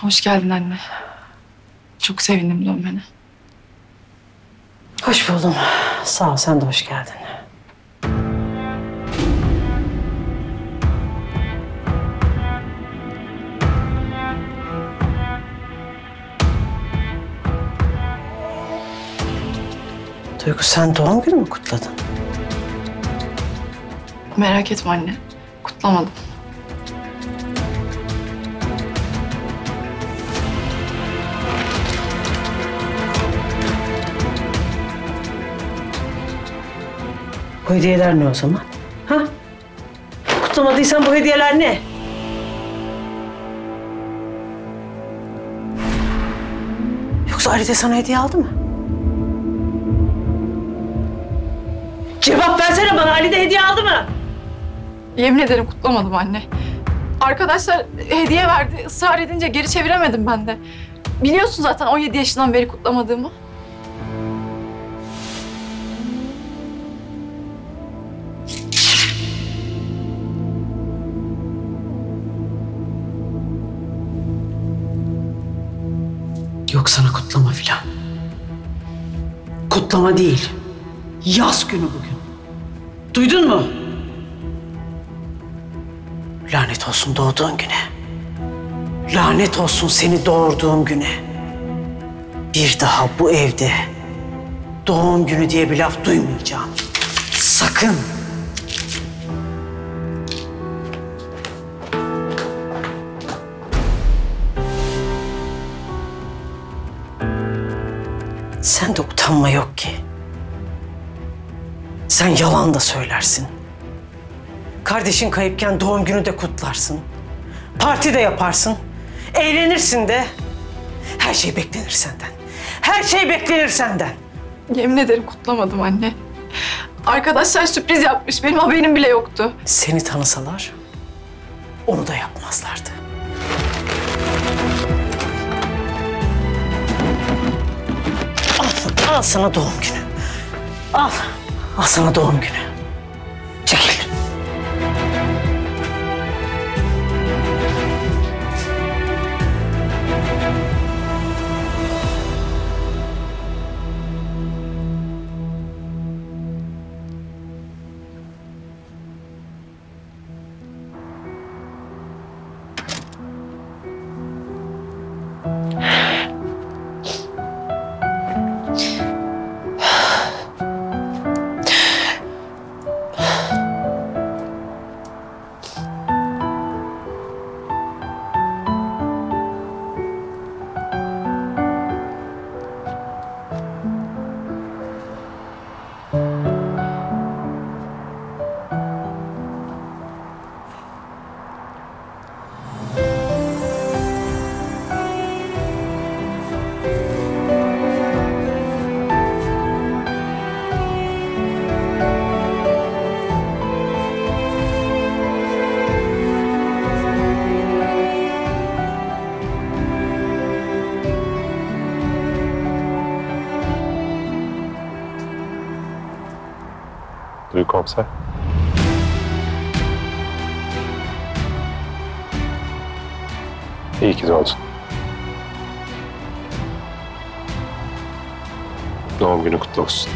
Hoş geldin anne. Çok sevindim dönmene. Hoş buldum. Sağ ol, sen de hoş geldin. Duygu sen doğum günü mü kutladın? Merak etme anne. Kutlamadım. Bu hediyeler ne o zaman? Ha? Kutlamadıysan bu hediyeler ne? Yoksa Ali de sana hediye aldı mı? Cevap versene bana Ali de hediye aldı mı? Yemin ederim kutlamadım anne. Arkadaşlar hediye verdi. ısrar edince geri çeviremedim ben de. Biliyorsun zaten 17 yaşından beri kutlamadığımı. Yok sana kutlama filan. Kutlama değil. Yaz günü bugün. Duydun mu? Lanet olsun doğduğun güne. Lanet olsun seni doğurduğum güne. Bir daha bu evde doğum günü diye bir laf duymayacağım. Sakın. Sende utanma yok ki. Sen yalan da söylersin. Kardeşin kayıpken doğum günü de kutlarsın. Parti de yaparsın. Eğlenirsin de. Her şey beklenir senden. Her şey beklenir senden. Yemin ederim kutlamadım anne. Arkadaşlar sürpriz yapmış. Benim haberim bile yoktu. Seni tanısalar onu da yapmazlardı. Al, sana doğum günü. Al, al sana doğum günü. Duygu komiser. İyi ki doğdun. Doğum günü kutlu olsun.